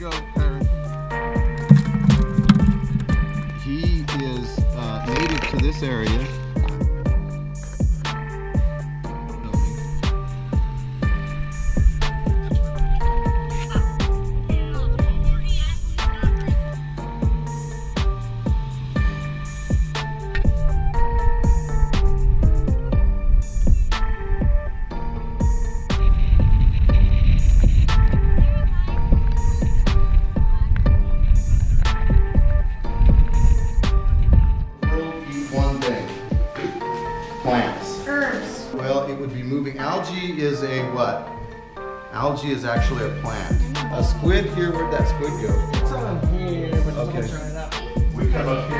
go, He is uh, native to this area. plants? Herbs. Well, it would be moving. Algae is a what? Algae is actually a plant. A squid here, where'd that squid go? It's on here, but okay. we come up here.